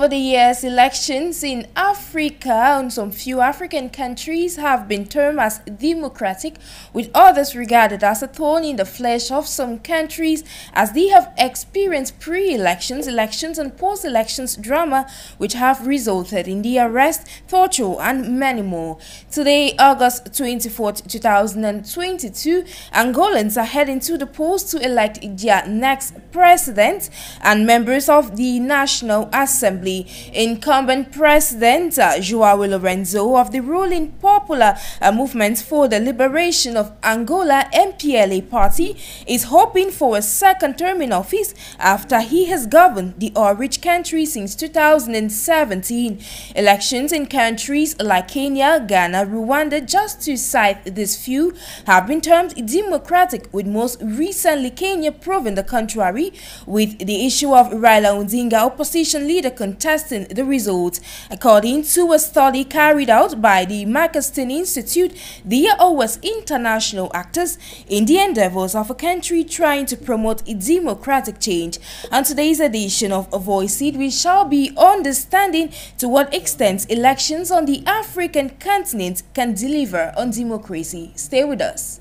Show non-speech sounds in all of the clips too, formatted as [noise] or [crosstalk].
Over the years, elections in Africa and some few African countries have been termed as democratic, with others regarded as a thorn in the flesh of some countries as they have experienced pre-elections, elections and post-elections drama which have resulted in the arrest, torture and many more. Today, August 24, 2022, Angolans are heading to the polls to elect their next president and members of the National Assembly Incumbent President uh, Joao Lourenco of the ruling Popular uh, Movement for the Liberation of Angola MPLA party is hoping for a second term in office after he has governed the oil-rich country since 2017. Elections in countries like Kenya, Ghana, Rwanda, just to cite this few, have been termed democratic, with most recently Kenya proving the contrary, with the issue of Raila Odinga opposition leader contesting the results. According to a study carried out by the Marcastin Institute, the are always international actors in the endeavors of a country trying to promote a democratic change. On today's edition of Voice It, we shall be understanding to what extent elections on the African continent can deliver on democracy. Stay with us.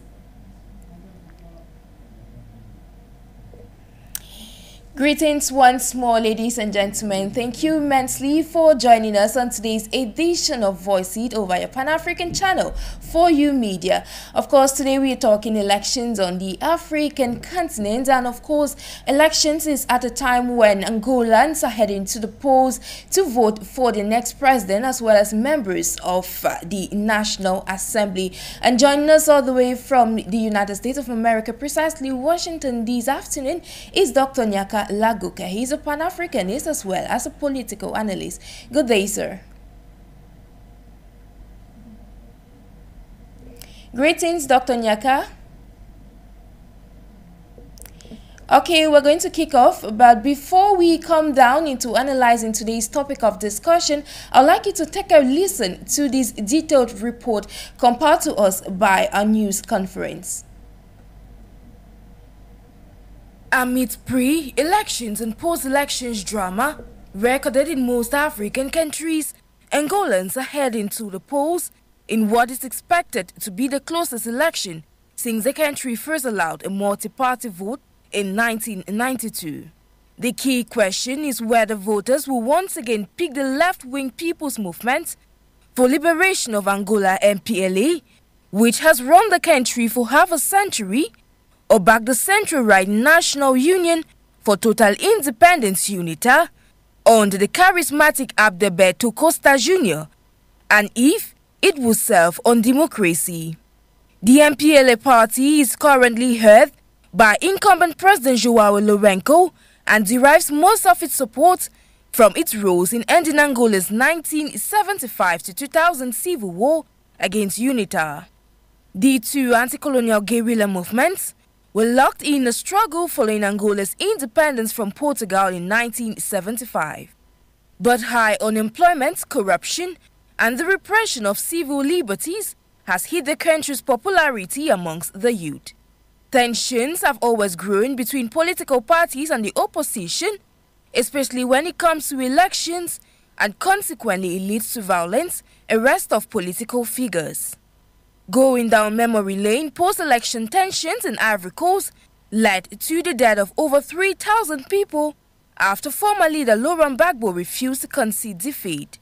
Greetings once more, ladies and gentlemen. Thank you immensely for joining us on today's edition of Voice It over your Pan African channel Afrique Media. Of course, today we are talking elections on the African continent, and of course, elections is at a time when Angolans are heading to the polls to vote for the next president as well as members of uh, the National Assembly. And joining us all the way from the United States of America, precisely Washington this afternoon, is Dr. Gnaka Lagoke. He's a Pan-Africanist as well as a political analyst. Good day, sir. Greetings, Dr. Gnaka. Okay, we're going to kick off, but before we come down into analyzing today's topic of discussion, I'd like you to take a listen to this detailed report compiled to us by a news conference. Amid pre-elections and post-elections drama recorded in most African countries, Angolans are heading to the polls in what is expected to be the closest election since the country first allowed a multi-party vote in 1992. The key question is whether voters will once again pick the left-wing People's Movement for Liberation of Angola MPLA, which has run the country for half a century or back the Central Right National Union for Total Independence UNITA under the charismatic Adalberto Costa Jr. and if it will serve on democracy. The MPLA party is currently heard by incumbent President Joao Lourenco and derives most of its support from its roles in ending Angola's 1975 to 2000 civil war against UNITA. The two anti-colonial guerrilla movements were locked in a struggle following Angola's independence from Portugal in 1975. But high unemployment, corruption, and the repression of civil liberties has hit the country's popularity amongst the youth. Tensions have always grown between political parties and the opposition, especially when it comes to elections, and consequently it leads to violence, arrest of political figures. Going down memory lane, post-election tensions in Ivory Coast led to the death of over 3,000 people after former leader Laurent Gbagbo refused to concede defeat.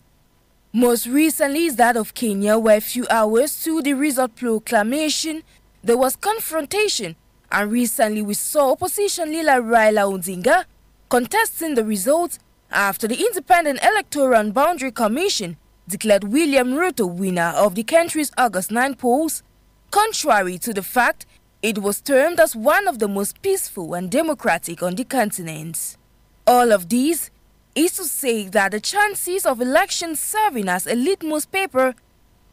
Most recently is that of Kenya where a few hours to the result proclamation, there was confrontation and recently we saw opposition leader Raila Odinga contesting the results after the Independent Electoral and Boundary Commission declared William Ruto winner of the country's August 9 polls, contrary to the fact it was termed as one of the most peaceful and democratic on the continent. All of these is to say that the chances of elections serving as a litmus paper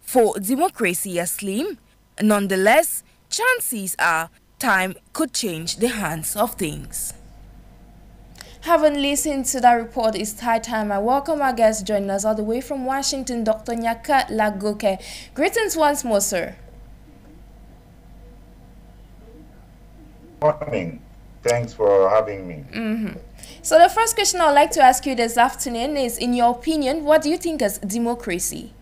for democracy are slim. Nonetheless, chances are time could change the hands of things. Having listened to that report, it's high time I welcome our guest joining us all the way from Washington, Dr. Gnaka Lagoke. Greetings once more, sir. Morning. Thanks for having me. Mm -hmm. So the first question I would like to ask you this afternoon is, in your opinion, what do you think is democracy?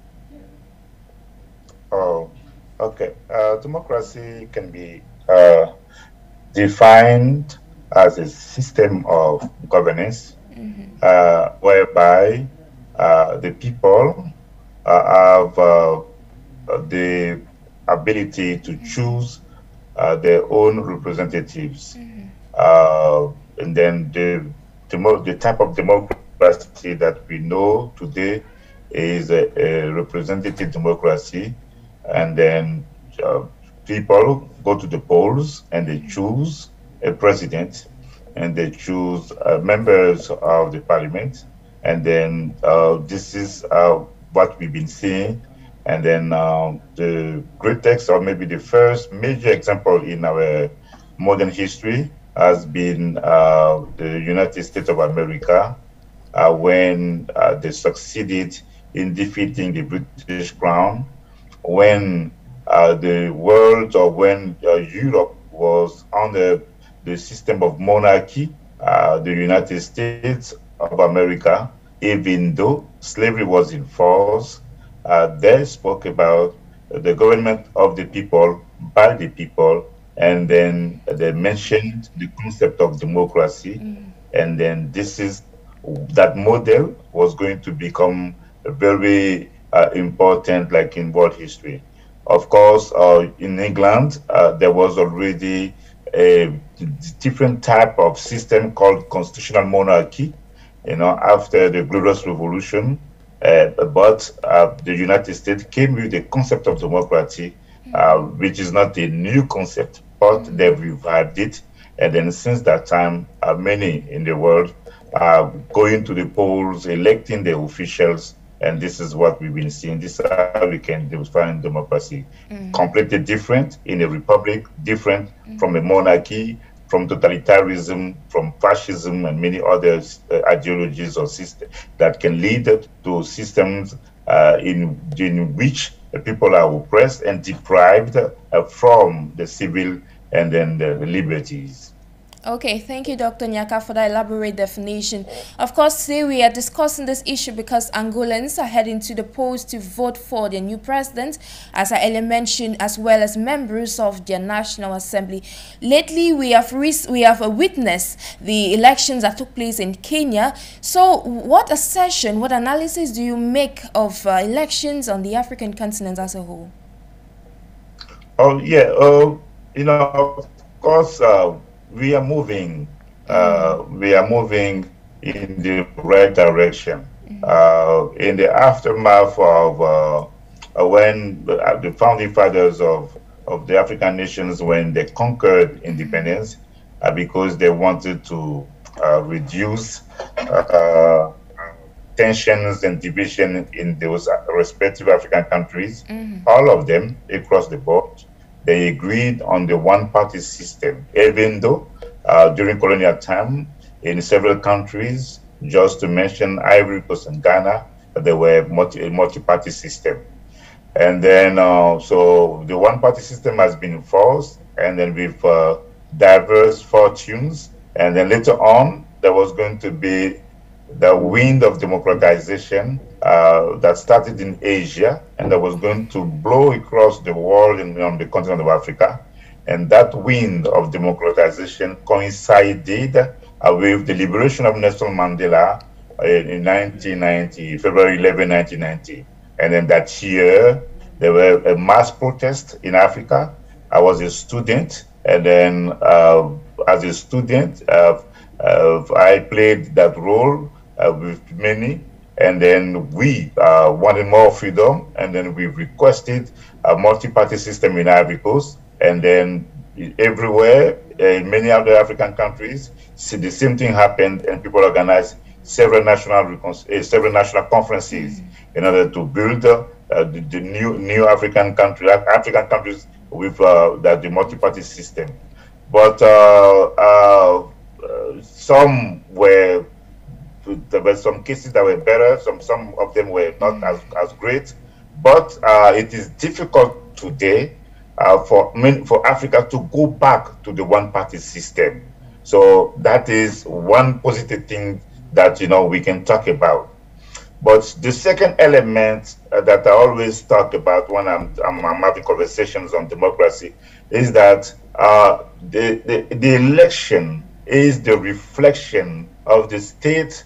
Oh, okay. Uh, democracy can be uh, defined as a system of governance mm-hmm. uh, whereby uh, the people uh, have uh, the ability to choose uh, their own representatives. Mm-hmm. Uh, and then the, the, the, type of democracy that we know today is a, a representative democracy. And then people go to the polls and they choose a president and they choose uh, members of the parliament. And then uh, this is uh, what we've been seeing. And then uh, the greatest, or maybe the first major example in our modern history, has been uh, the United States of America uh, when they succeeded in defeating the British Crown, when the world or when Europe was under the system of monarchy, uh, the United States of America, even though slavery was in force, uh, they spoke about the government of the people, by the people, and then they mentioned the concept of democracy. Mm. And then this is that model was going to become very uh, important, like in world history. Of course, uh, in England, uh, there was already a different type of system called constitutional monarchy, you know, after the Glorious Revolution. Uh, but uh, the United States came with the concept of democracy, uh, which is not a new concept, but they've revived it. And then since that time, uh, many in the world are going to the polls, electing the officials, and this is what we've been seeing. This is how we can define democracy. Mm. Completely different in a republic, different mm. from a monarchy, from totalitarianism, from fascism, and many other uh, ideologies or systems that can lead to systems uh, in, in which people are oppressed and deprived uh, from the civil and then the liberties. Okay, thank you, Dr. Gnaka, for that elaborate definition. Of course, today we are discussing this issue because Angolans are heading to the polls to vote for their new president, as I earlier mentioned, as well as members of their National Assembly. Lately, we have we have witnessed the elections that took place in Kenya. So, what assessment, what analysis do you make of uh, elections on the African continent as a whole? Oh yeah, uh, you know, of course. Uh, we are moving. Uh, we are moving in the right direction. Mm-hmm. Uh, in the aftermath of uh, uh when the founding fathers of, of the African nations, when they conquered independence, uh, because they wanted to uh, reduce tensions and division in those respective African countries, mm-hmm. all of them across the board, they agreed on the one-party system, even though uh, during colonial time in several countries, just to mention Ivory Coast and Ghana, there were multi, a multi-party system. And then, uh, so the one-party system has been enforced, and then with uh, diverse fortunes, and then later on, there was going to be the wind of democratization uh, that started in Asia and that was going to blow across the world and on the continent of Africa. And that wind of democratization coincided uh, with the liberation of Nelson Mandela uh, in 1990, February 11, 1990. And then that year, there were a mass protest in Africa. I was a student, and then uh, as a student, uh, uh I played that role with many. And then we uh, wanted more freedom, and then we requested a multi-party system in Ivory Coast. And then everywhere, in many other African countries, see the same thing happened, and people organized several national uh, several national conferences mm-hmm. in order to build uh, the, the, new new African country African countries with uh, the, the multi-party system. But some were there were some cases that were better, some some of them were not mm. as, as great. But uh, it is difficult today uh, for for Africa to go back to the one party system So that is one positive thing that you know we can talk about. But the second element uh, that I always talk about when I'm, I'm, I'm, having conversations on democracy is that uh, the, the, the election is the reflection of the state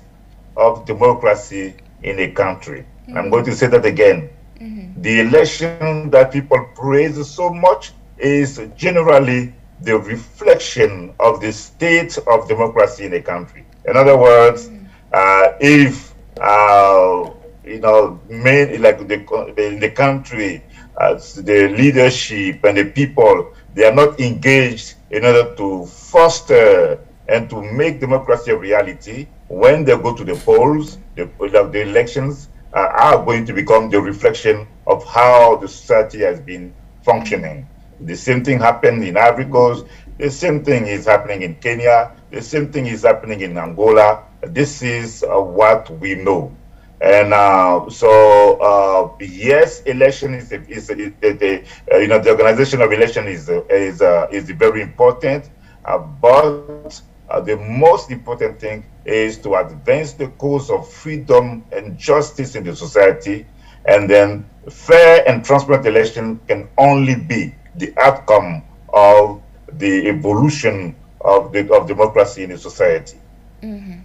of democracy in a country. Mm-hmm. I'm going to say that again. Mm-hmm. The election that people praise so much is generally the reflection of the state of democracy in a country. In other words, mm-hmm. uh, if uh, you know, main like the the, the country, as the leadership and the people, they are not engaged in order to foster and to make democracy a reality. When they go to the polls, the, the elections uh, are going to become the reflection of how the society has been functioning. The same thing happened in Ivory Coast. The same thing is happening in Kenya. The same thing is happening in Angola. This is uh, what we know. And uh, so, uh, yes, election is, is, is the, uh, you know the organization of election is is uh, is very important, but uh, the most important thing is to advance the cause of freedom and justice in the society, and then fair and transparent election can only be the outcome of the evolution of the of democracy in the society. Mm -hmm.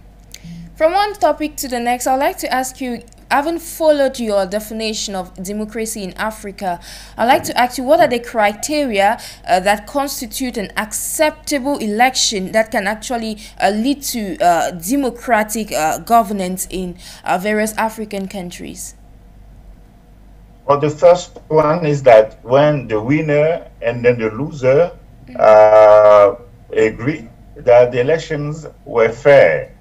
From one topic to the next, I'd like to ask you, having followed your definition of democracy in Africa, I'd like to ask you what are the criteria uh, that constitute an acceptable election that can actually uh, lead to uh, democratic uh, governance in uh, various African countries? Well, the first one is that when the winner and then the loser uh, agree that the elections were fair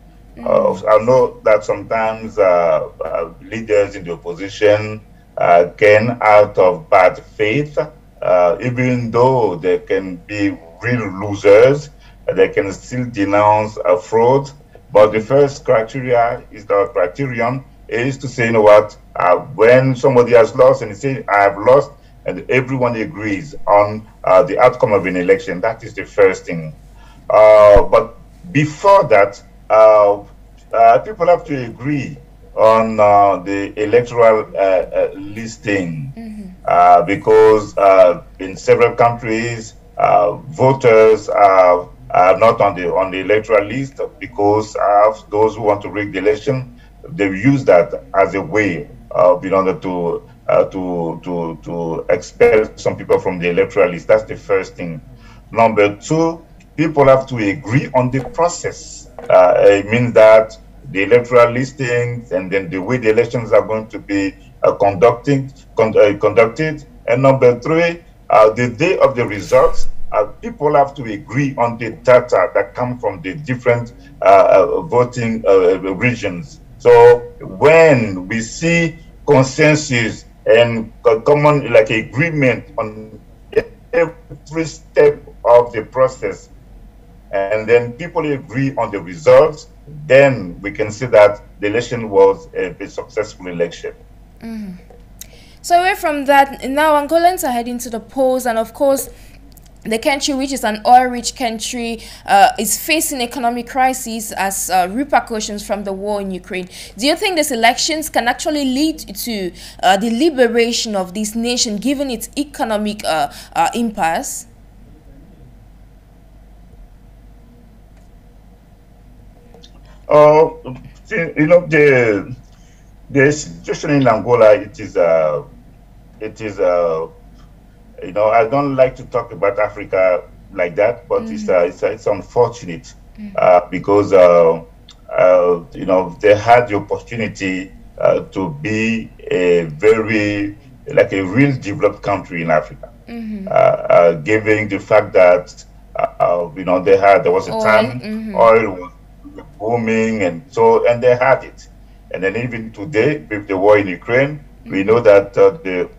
uh, I know that sometimes uh, uh, leaders in the opposition uh, can, out of bad faith, uh, even though they can be real losers, they can still denounce a fraud. But the first criteria is the criterion is to say, you know what, uh, when somebody has lost and he says, I have lost, and everyone agrees on the outcome of an election, that is the first thing. but before that, uh, uh, people have to agree on uh, the electoral uh, listing mm-hmm. because in several countries, voters are, are not on the on the electoral list because of those who want to rig the election. They use that as a way of in order to uh, to to to expel some people from the electoral list. That's the first thing. Number two, people have to agree on the process uh, it means that the electoral listings and then the way the elections are going to be uh, conducting, con uh, conducted. And number three, uh, the day of the results, uh, people have to agree on the data that come from the different uh, voting regions. So when we see consensus and common like agreement on every step of the process and then people agree on the results, then we can see that the election was a, a successful election. Mm. So away from that, now Angolans are heading to the polls, and of course, the country, which is an oil-rich country, uh, is facing economic crisis as uh, repercussions from the war in Ukraine. Do you think these elections can actually lead to uh, the liberation of this nation, given its economic uh, uh, impasse? Uh, you know the the situation in Angola. It is uh, it is uh, you know I don't like to talk about Africa like that, but mm. it's uh, it's, uh, it's unfortunate mm. uh, because uh, uh, you know they had the opportunity uh, to be a very like a real developed country in Africa, mm-hmm. uh, uh, given the fact that uh, you know they had there was a time mm-hmm. oil was booming, and so and they had it. And then even today, with the war in Ukraine, mm-hmm. we know that uh, the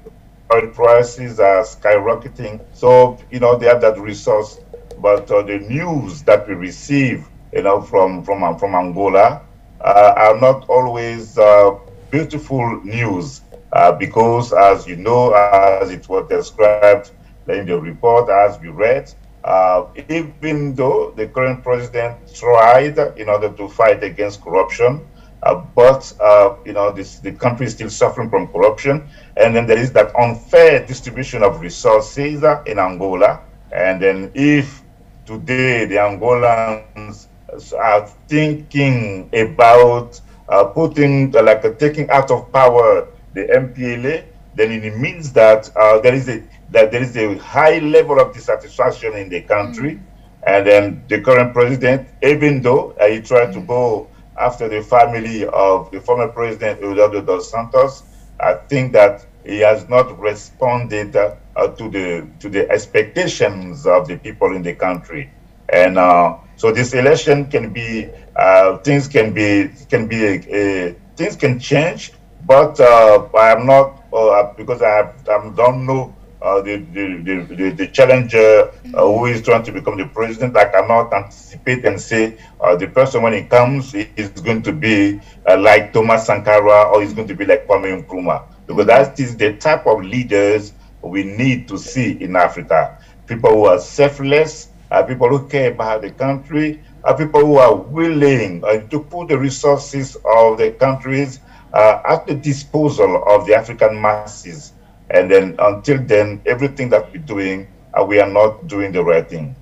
oil prices are skyrocketing. So you know they have that resource, but uh, the news that we receive, you know, from from uh, from Angola, uh, are not always uh, beautiful news uh, because, as you know, as it was described in the report, as we read, uh, even though the current president tried in order to fight against corruption, uh, but uh, you know this, the country is still suffering from corruption, and then there is that unfair distribution of resources in Angola. And then if today the Angolans are thinking about uh, putting uh, like taking out of power the MPLA, then it means that uh, there is a that there is a high level of dissatisfaction in the country. Mm. And then the current president, even though uh, he tried mm. to go after the family of the former president Eduardo dos Santos, I think that he has not responded uh, to the to the expectations of the people in the country. And uh, so this election can be uh, things can be can be a, a, things can change, but uh, I am not uh, because I, have, I don't know uh, the, the, the, the, challenger uh, who is trying to become the president. I cannot anticipate and say uh, the person when he comes is going to be uh, like Thomas Sankara or he's going to be like Kwame Nkrumah. Because that is the type of leaders we need to see in Africa. People who are selfless, uh, people who care about the country, uh, people who are willing to put the resources of the countries at the disposal of the African masses. And then until then, everything that we're doing, uh, we are not doing the right thing.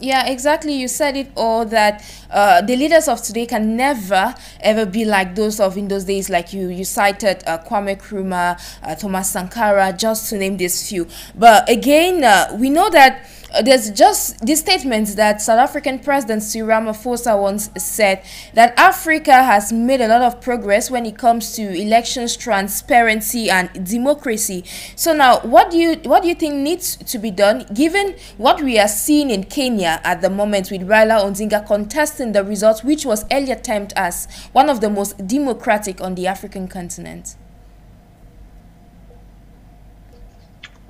Yeah, exactly. You said it all that uh, the leaders of today can never ever be like those of in those days, like you you cited uh, Kwame Nkrumah, uh, Thomas Sankara, just to name these few. But again, uh, we know that Uh, there's just this statement that South African President Cyril Ramaphosa once said that Africa has made a lot of progress when it comes to elections, transparency, and democracy. So now, what do you what do you think needs to be done, given what we are seeing in Kenya at the moment with Raila Odinga contesting the results, which was earlier termed as one of the most democratic on the African continent?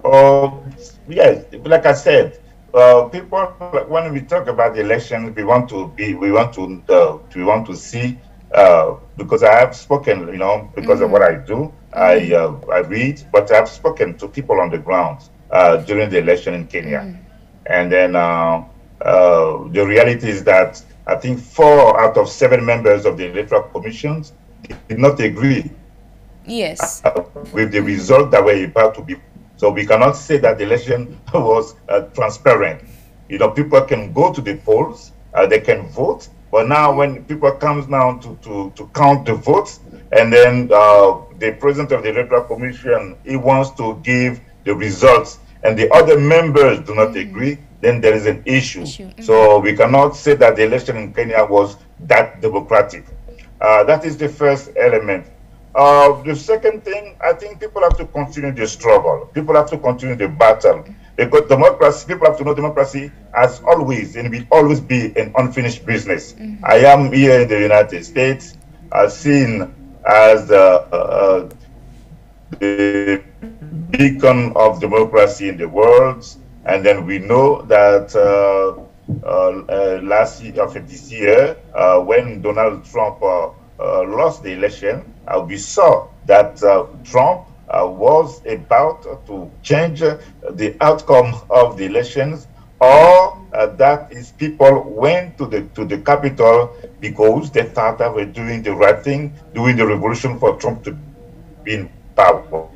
Oh, yes, like I said, uh, people when we talk about the elections, we want to be, we want to, uh, we want to see. Uh, because I have spoken, you know, because mm-hmm. of what I do, I mm-hmm. uh, I read, but I've spoken to people on the ground uh, during the election in Kenya, mm-hmm. and then uh, the reality is that I think four out of seven members of the electoral commissions did not agree. Yes. with the result that were about to be so we cannot say that the election [laughs] was uh, transparent. You know, people can go to the polls, uh, they can vote, but now when people comes now to, to, to count the votes, and then uh, the president of the electoral commission, he wants to give the results, and the other members do not mm agree, then there is an issue. issue. Mm. So we cannot say that the election in Kenya was that democratic. Uh, that is the first element. Uh, the second thing, I think people have to continue the struggle. People have to continue the battle. Because democracy, people have to know democracy as always and will always be an unfinished business. Mm -hmm. I am here in the United States, uh, seen as the, uh, the beacon of democracy in the world. And then we know that uh, uh, uh last year, of this year, uh, when Donald Trump lost the election, uh, we saw that uh, Trump uh, was about to change the outcome of the elections or uh, that his people went to the to the capital because they thought they were doing the right thing, doing the revolution for Trump to be in power.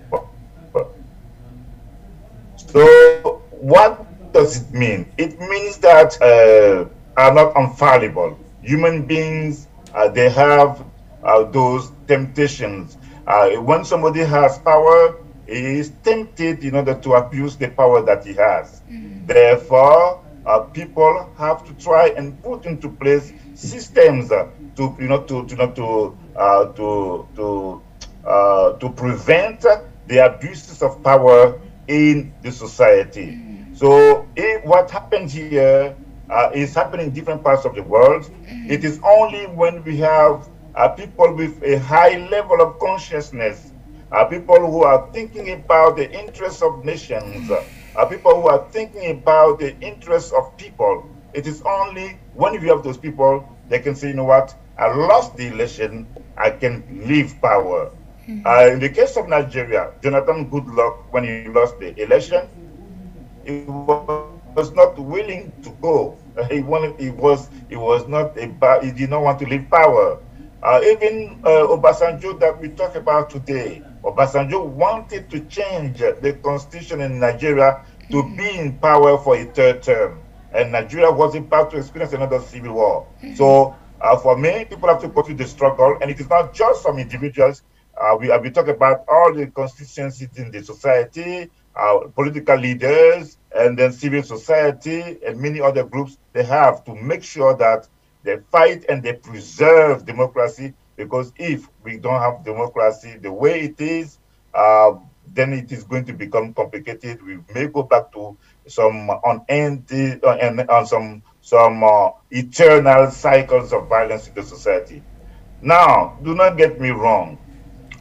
So what does it mean? It means that uh, are not infallible. Human beings, uh, they have those temptations. Uh, when somebody has power, he is tempted in order to abuse the power that he has. Mm. Therefore, uh, people have to try and put into place systems uh, to you know to to you know, to uh, to to uh, to prevent the abuses of power in the society. Mm. So, if what happens here uh, is happening in different parts of the world. Mm. It is only when we have are people with a high level of consciousness, are people who are thinking about the interests of nations, are people who are thinking about the interests of people. It is only when you have those people, they can say, you know what, I lost the election, I can leave power. Mm -hmm. uh, in the case of Nigeria, Jonathan Goodluck, when he lost the election, he was was not willing to go. He wanted. He was. He was not a. He did not want to leave power. Uh, even uh, Obasanjo that we talk about today, Obasanjo wanted to change the constitution in Nigeria to be in power for a third term. And Nigeria was about to experience another civil war. So uh, for me, people have to go through the struggle, and it is not just some individuals. Uh, we have been talking about all the constituencies in the society, our political leaders, and then civil society, and many other groups. They have to make sure that they fight and they preserve democracy. Because if we don't have democracy the way it is, uh, then it is going to become complicated. We may go back to some unending uh, and uh, some some uh, eternal cycles of violence in the society. Now, do not get me wrong.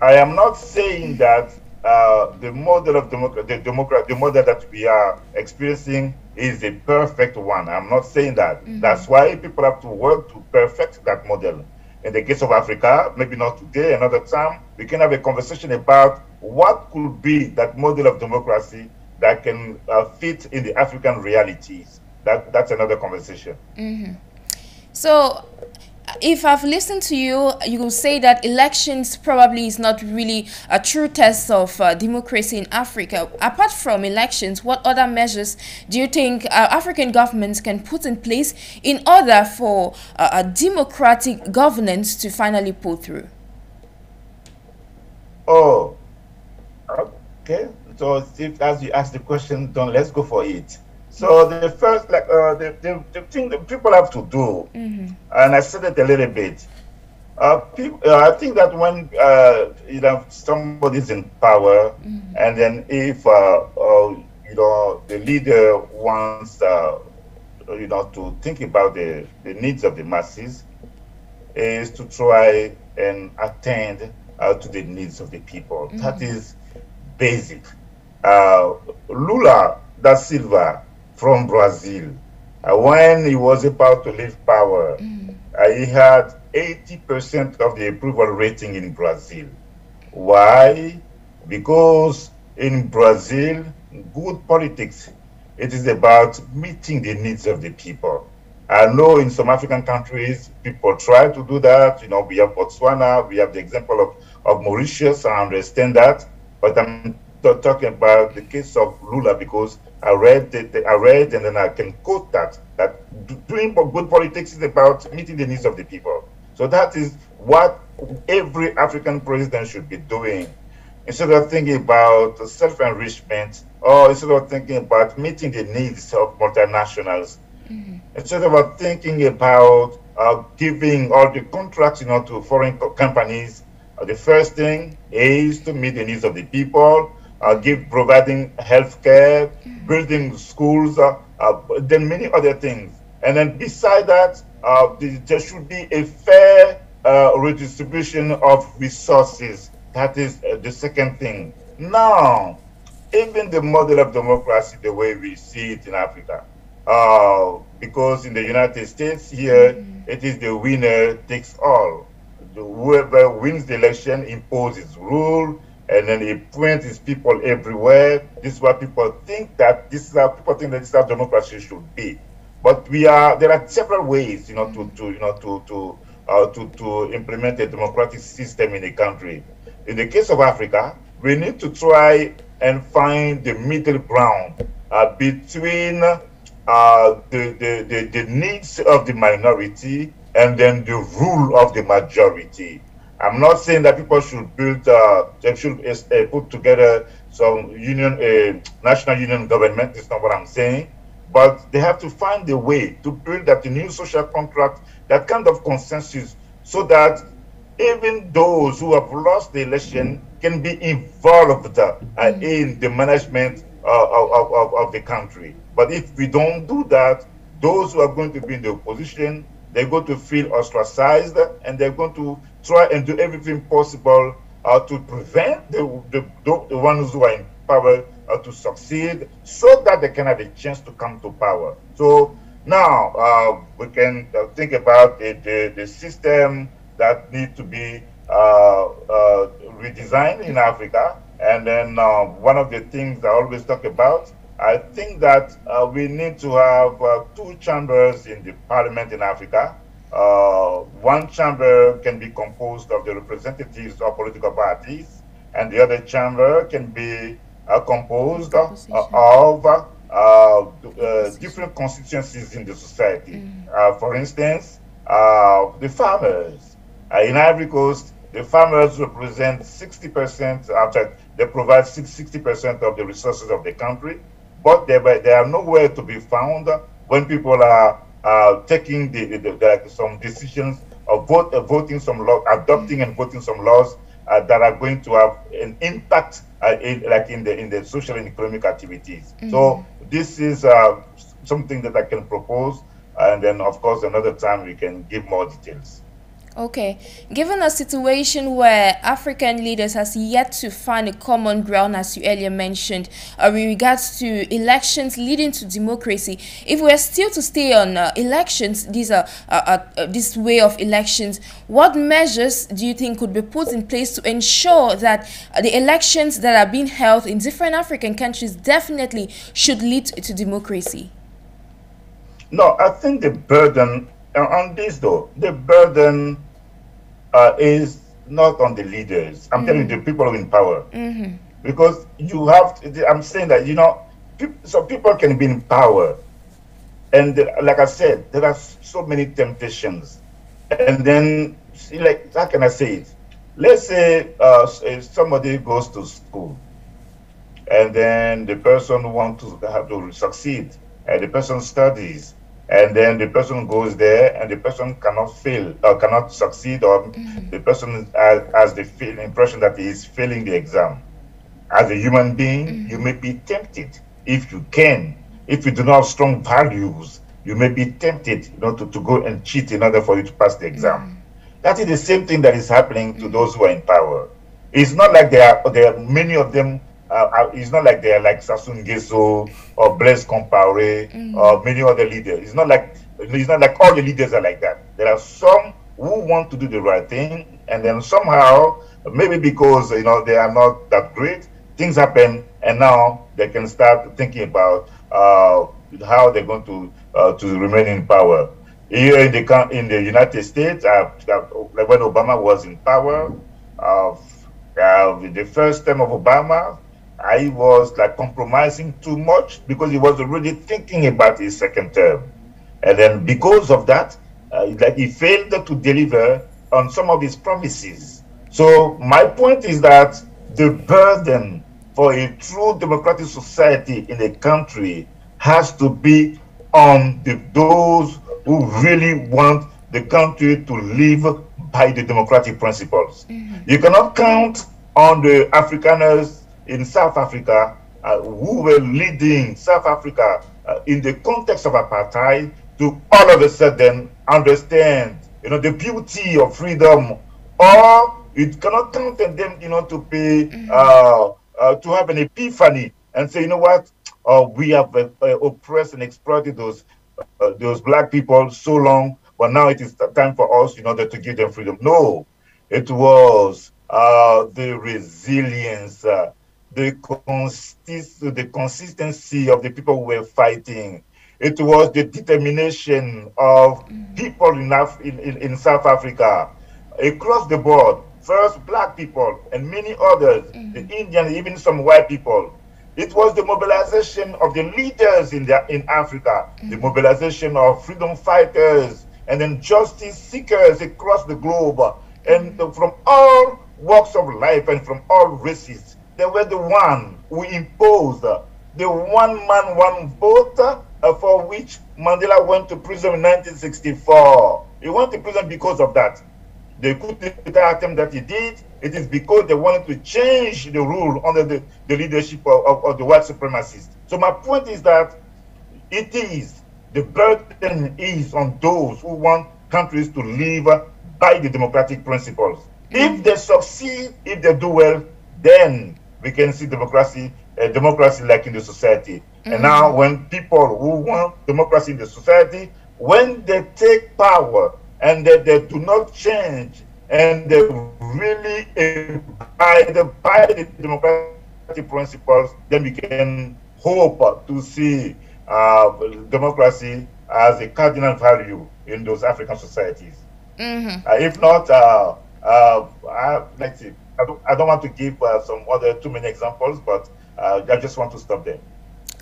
I am not saying that uh, the model of democrat, the the model that we are experiencing is a perfect one. I'm not saying that. Mm-hmm. That's why people have to work to perfect that model. In the case of Africa, maybe not today, another time, we can have a conversation about what could be that model of democracy that can uh, fit in the African realities. That that's another conversation. Mm-hmm. So, if I've listened to you, you will say that elections probably is not really a true test of uh, democracy in Africa. Apart from elections, what other measures do you think uh, African governments can put in place in order for uh, a democratic governance to finally pull through? Oh, okay. So, if as you ask the question, don't let's go for it. So the first, like uh, the, the, the thing that people have to do, mm-hmm. and I said it a little bit. Uh, people, uh, I think that when uh, you know somebody's in power, mm-hmm. and then if uh, uh, you know the leader wants uh, you know to think about the, the needs of the masses, is to try and attend to the needs of the people. Mm-hmm. That is basic. Lula da Silva from Brazil. Uh, when he was about to leave power, mm. uh, he had 80% of the approval rating in Brazil. Why? Because in Brazil, good politics, it is about meeting the needs of the people. I know in some African countries, people try to do that. You know, we have Botswana, we have the example of, of Mauritius, I understand that. But I'm talking about the case of Lula because I read it, I read and then I can quote that that doing good politics is about meeting the needs of the people. So that is what every African president should be doing. Instead of thinking about self-enrichment or instead of thinking about meeting the needs of multinationals, mm-hmm. instead of thinking about uh, giving all the contracts you know, to foreign companies, uh, the first thing is to meet the needs of the people, uh, give providing health care, building schools, uh, uh, then many other things. And then beside that, uh, there should be a fair uh, redistribution of resources. That is uh, the second thing. Now, even the model of democracy, the way we see it in Africa, because in the United States here, mm-hmm. it is the winner takes all. Whoever wins the election imposes rule and then he points his people everywhere. This is what people think that this is how people think that this is how democracy should be. But we are there are several ways, you know, to, to you know to to uh, to to implement a democratic system in a country. In the case of Africa, we need to try and find the middle ground uh, between uh, the, the, the, the needs of the minority and then the rule of the majority. I'm not saying that people should build, uh, they should uh, put together some union, uh, national union government. That's not what I'm saying. But they have to find a way to build that new social contract, that kind of consensus, so that even those who have lost the election can be involved uh, in the management uh, of, of, of the country. But if we don't do that, those who are going to be in the opposition, they're going to feel ostracized and they're going to try and do everything possible uh, to prevent the, the, the, ones who are in power uh, to succeed so that they can have a chance to come to power. So now uh, we can uh, think about the, the, the, system that needs to be uh, uh, redesigned in Africa. And then one of the things I always talk about I think that we need to have two chambers in the parliament in Africa. Uh, one chamber can be composed of the representatives of political parties, and the other chamber can be uh, composed uh, of uh, different constituencies in the society. Mm. for instance, the farmers. in Ivory Coast, the farmers represent 60%, after they provide 60% of the resources of the country but they, they are nowhere to be found when people are uh, taking the, the, the, some decisions of vote, uh, voting some law, adopting and voting some laws uh, that are going to have an impact, uh, in, like in the in the social and economic activities. Mm -hmm. So this is uh, something that I can propose, and then of course another time we can give more details. Okay. Given a situation where African leaders has yet to find a common ground, as you earlier mentioned, uh, with regards to elections leading to democracy, if we are still to stay on uh, elections, these are uh, uh, uh, this way of elections, what measures do you think could be put in place to ensure that the elections that are being held in different African countries definitely should lead to democracy? No, I think the burden on this though, the burden uh, is not on the leaders. I'm mm. telling you, the people in power. Mm -hmm. Because you have, to, I'm saying that, you know, so people can be in power. And like I said, there are so many temptations. And then, like, how can I say it? Let's say uh, somebody goes to school and then the person wants to have to succeed and the person studies and then the person goes there and the person cannot fail or cannot succeed or mm-hmm. the person has, has the feel, impression that he is failing the exam as a human being mm-hmm. you may be tempted if you can if you do not have strong values you may be tempted you know to, to go and cheat in order for you to pass the exam mm-hmm. that is the same thing that is happening to mm-hmm. those who are in power it's not like there are there are many of them uh, uh, it's not like they're like Sassou Nguesso or Blaise Compaoré mm. or many other leaders. It's not like it's not like all the leaders are like that. There are some who want to do the right thing, and then somehow, maybe because you know they are not that great, things happen, and now they can start thinking about uh, how they're going to uh, to remain in power. Here in the in the United States, uh, when Obama was in power, uh, the first term of Obama, I was like compromising too much because he was already thinking about his second term. And then because of that, uh, like he failed to deliver on some of his promises. So my point is that the burden for a true democratic society in a country has to be on the, those who really want the country to live by the democratic principles. Mm -hmm. You cannot count on the Afrikaners in South Africa uh, who were leading South Africa uh, in the context of apartheid to all of a sudden understand, you know, the beauty of freedom, or it cannot count on them, you know, to be mm-hmm. uh, uh, to have an epiphany and say, you know what, uh, we have uh, oppressed and exploited those those black people so long, but now it is time for us in order to give them freedom. No, it was the resilience the, consist the consistency of the people who were fighting. It was the determination of people in, Af in, in, in, South Africa across the board. First, black people and many others, mm. the Indians, even some white people. It was the mobilization of the leaders in, the, in Africa, mm. the mobilization of freedom fighters and then justice seekers across the globe and from all walks of life and from all races they were the one who imposed the one man, one vote uh, for which Mandela went to prison in 1964. He went to prison because of that. The coup d'etat attempt that he did, it is because they wanted to change the rule under the, the leadership of, of, of the white supremacists. So my point is that it is, the burden is on those who want countries to live by the democratic principles. If they succeed, if they do well, then we can see democracy, uh, democracy like in the society. Mm -hmm. And now, when people who want democracy in the society, when they take power and they, they do not change and they really abide by the democratic principles, then we can hope to see uh, democracy as a cardinal value in those African societies. Mm-hmm. Uh, if not, uh, uh, let's see, I don't, I don't want to give uh, some other too many examples, but uh, I just want to stop there.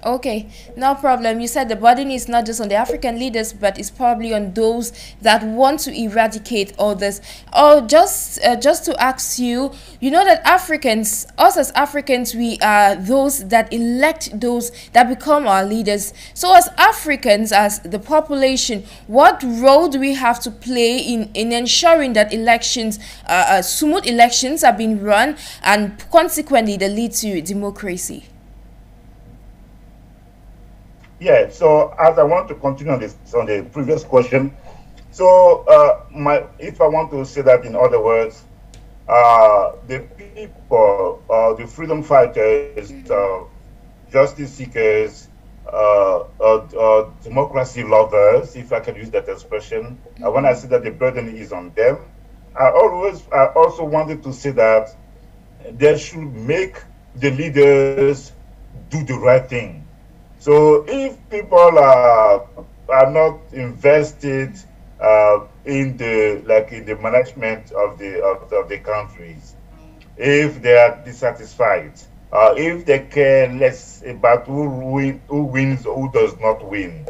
Okay, no problem. You said the burden is not just on the African leaders, but it's probably on those that want to eradicate all this. Oh, just uh, just to ask you, you know that Africans, us as Africans, we are those that elect those that become our leaders. So, as Africans, as the population, what role do we have to play in in ensuring that elections, uh, uh, smooth elections, are being run, and consequently, they lead to democracy? Yeah, so as I want to continue on this on the previous question, so uh, my if I want to say that in other words, uh, the people, uh, the freedom fighters, uh, justice seekers, uh, uh, democracy lovers, if I can use that expression, when I say that the burden is on them, I always I also wanted to say that they should make the leaders do the right thing so if people are are not invested uh, in the like in the management of the of, of the countries, if they are dissatisfied, uh, if they care less about who win, who wins, who does not win,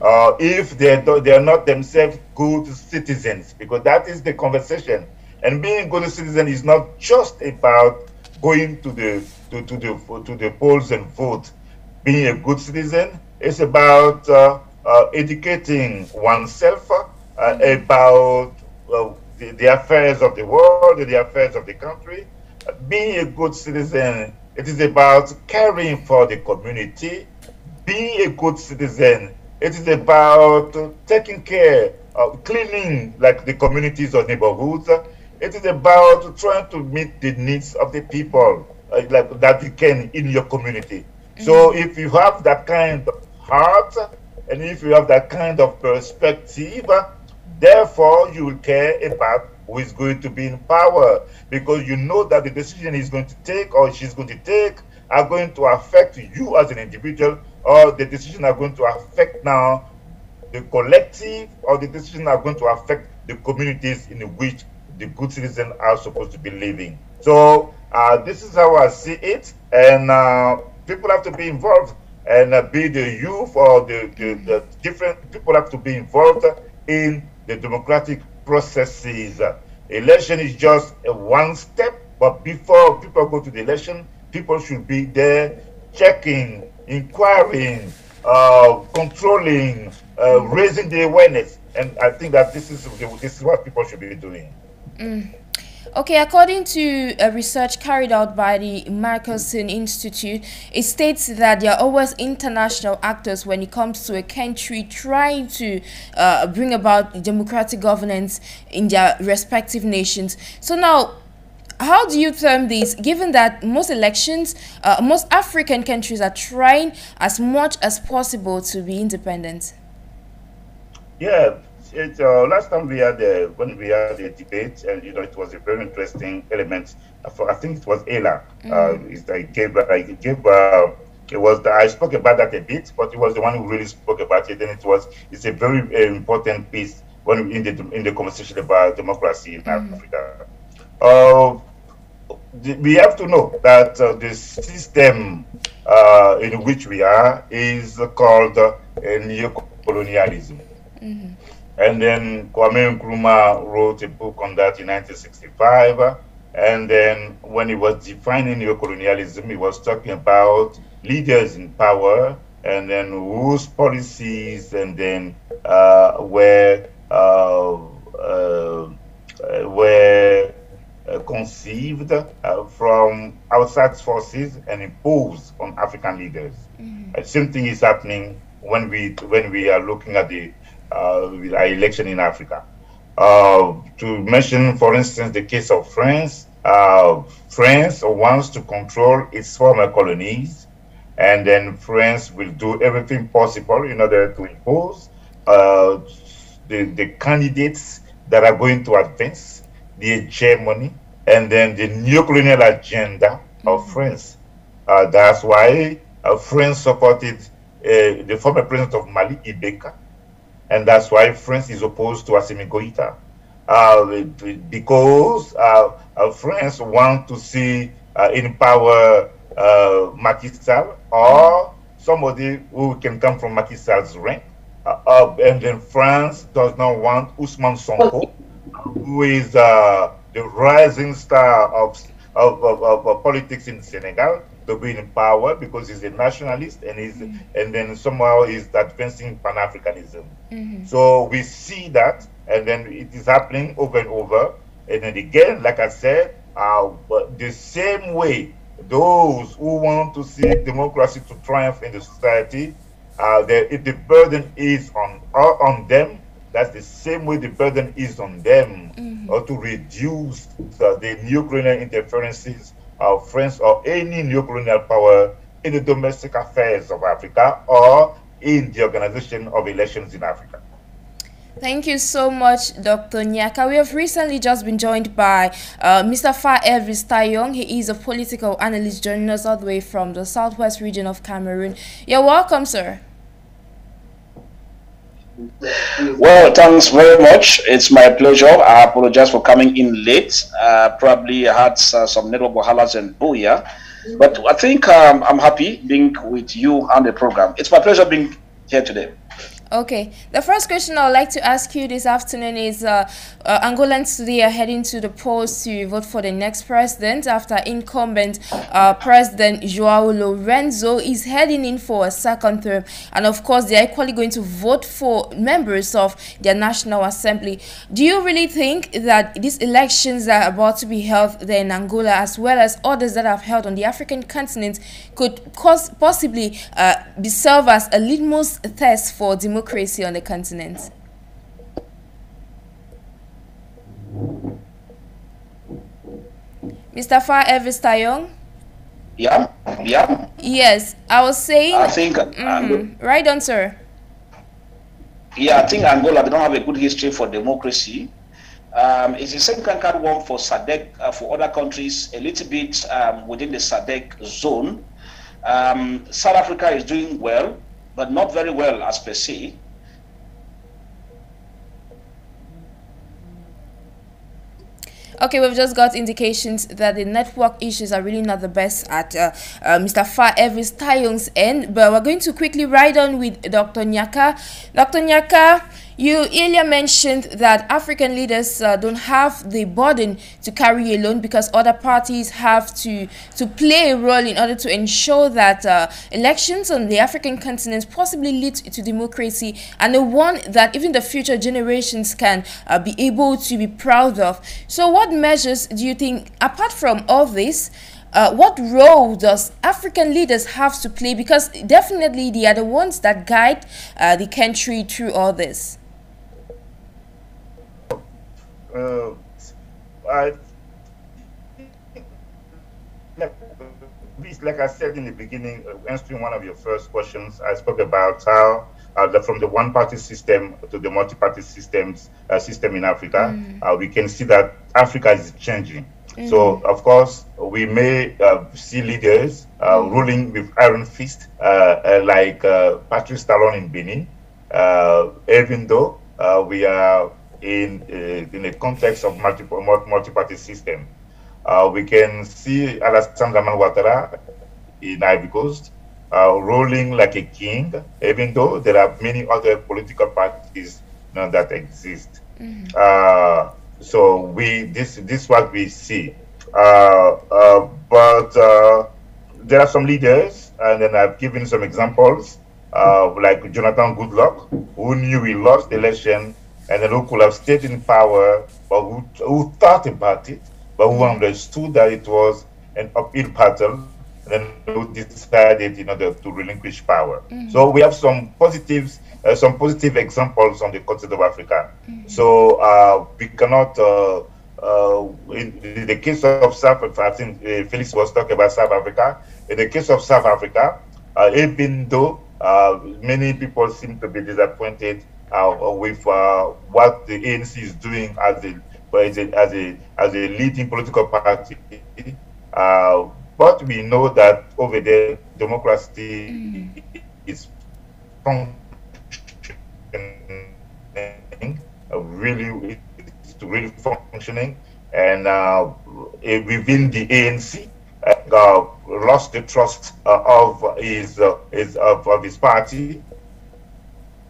uh, if they they are not themselves good citizens, because that is the conversation. And being a good citizen is not just about going to the to, to the to the polls and vote being a good citizen. It's about uh, uh, educating oneself uh, about the, the, affairs of the world, the affairs of the country. being a good citizen, it is about caring for the community. Being a good citizen, it is about taking care of cleaning like the communities or neighborhoods. It is about trying to meet the needs of the people uh, like that you can in your community. So if you have that kind of heart and if you have that kind of perspective, therefore you will care about who is going to be in power because you know that the decision he's going to take or she's going to take are going to affect you as an individual or the decision are going to affect now the collective or the decision are going to affect the communities in which the good citizens are supposed to be living. So uh, this is how I see it. And uh, people have to be involved and uh, be the youth or the, the, the, different people have to be involved in the democratic processes. Uh, election is just a one step, but before people go to the election, people should be there checking, inquiring, uh, controlling, uh, raising the awareness. And I think that this is this is what people should be doing. Mm. Okay, according to a research carried out by the Michelsen Institute, it states that there are always international actors when it comes to a country trying to uh, bring about democratic governance in their respective nations. So now, how do you term this, given that most elections, uh, most African countries are trying as much as possible to be independent? Yeah, it, uh, last time we had the when we had the debate, and you know, it was a very interesting element. For, I think it was Ella. Mm. Uh, is that gave, uh, gave. Uh, it was the, I spoke about that a bit, but it was the one who really spoke about it, and it was it's a very uh, important piece when in the in the conversation about democracy in mm. Africa. Uh, we have to know that uh, the system uh, in which we are is called uh, neo-colonialism. Mm -hmm. And then Kwame Nkrumah wrote a book on that in 1965. And then when he was defining neocolonialism, he was talking about leaders in power and then whose policies and then uh, were uh, uh, were uh, conceived uh, from outside forces and imposed on African leaders. Mm -hmm. same thing is happening when we when we are looking at the election in Africa. Uh, to mention, for instance, the case of France, uh, France wants to control its former colonies, and then France will do everything possible in order to impose uh, the, the candidates that are going to advance the hegemony and then the neo-colonial agenda of France. Uh, that's why uh, France supported uh, the former president of Mali, IBK, and that's why France is opposed to Assimi. Uh, because uh, uh, France want to see uh, in power uh, Macky Sall or somebody who can come from Macky Sall's rank. Uh, and then France does not want Ousmane Sonko, who is the rising star of of, of, of, politics in Senegal to be in power because he's a nationalist and he's mm-hmm. and then somehow he's advancing Pan Africanism. Mm-hmm. So we see that, and then it is happening over and over. And then again, like I said, uh, the same way those who want to see democracy to triumph in the society, uh, the, if the burden is on uh, on them, that's the same way the burden is on them mm-hmm. or to reduce the, the neo-colonial interferences of France or any neo-colonial power in the domestic affairs of Africa or in the organization of elections in Africa. Thank you so much, Dr. Gnaka. We have recently just been joined by uh, Mr. Fa Elvis Tayong. He is a political analyst joining us all the way from the southwest region of Cameroon. You're welcome, sir. Well, thanks very much. It's my pleasure. I apologize for coming in late. Uh, probably had uh, some network wahalas and booyah. But I think um, I'm happy being with you on the program. It's my pleasure being here today. Okay, the first question I would like to ask you this afternoon is uh, uh, Angolans today are heading to the polls to vote for the next president after incumbent uh, President Joao Lourenco is heading in for a second term. And of course, they're equally going to vote for members of their National Assembly. Do you really think that these elections that are about to be held there in Angola, as well as others that have held on the African continent, could cause, possibly uh, be serve as a litmus test for democracy? Democracy on the continent? Mr. Far Elvis Tayong? Yeah, yeah. Yes, I was saying. I think. Mm, right on, sir. Yeah, I think Angola, they don't have a good history for democracy. Um, it's the same kind of one for SADC, uh, for other countries, a little bit um, within the SADC zone. Um, South Africa is doing well but not very well as per se. Okay, we've just got indications that the network issues are really not the best at uh, uh, Mr. Fa Elvis Tayong's end, but we're going to quickly ride on with Dr. Gnaka. Dr. Gnaka, you earlier mentioned that African leaders uh, don't have the burden to carry alone because other parties have to, to play a role in order to ensure that uh, elections on the African continent possibly lead to democracy and the one that even the future generations can uh, be able to be proud of. So what measures do you think, apart from all this, uh, what role does African leaders have to play? Because definitely they are the ones that guide uh, the country through all this uh, I, like, I said in the beginning, uh, answering one of your first questions, I spoke about how uh, the, from the one-party system to the multi-party systems uh, system in Africa, mm. uh, we can see that Africa is changing. Mm. So, of course, we may uh, see leaders uh, mm. ruling with iron fist, uh, like Patrice Talon in Benin, even though we are in uh, in the context of multiple multi-party system. Uh, we can see Alassane Dramane Ouattara in Ivory Coast uh, ruling like a king, even though there are many other political parties you know, that exist. Mm -hmm. so we this this what we see, uh, uh, but there are some leaders, and then I've given some examples, like Jonathan Goodluck, who knew he lost the election and then who could have stayed in power, but who, who thought about it, but who understood that it was an uphill battle, and then who decided, you know, to, to relinquish power. Mm. So we have some positives, uh, some positive examples on the continent of Africa. Mm. So uh, we cannot. Uh, uh, in the case of South Africa, I think uh, Felix was talking about South Africa. In the case of South Africa, uh, even though many people seem to be disappointed uh, with uh, what the ANC is doing as a, as a as a as a leading political party. Uh, But we know that over there, democracy mm. is functioning really, it's really functioning, and uh, within the ANC, uh, lost the trust uh, of his, uh, his of, of his party.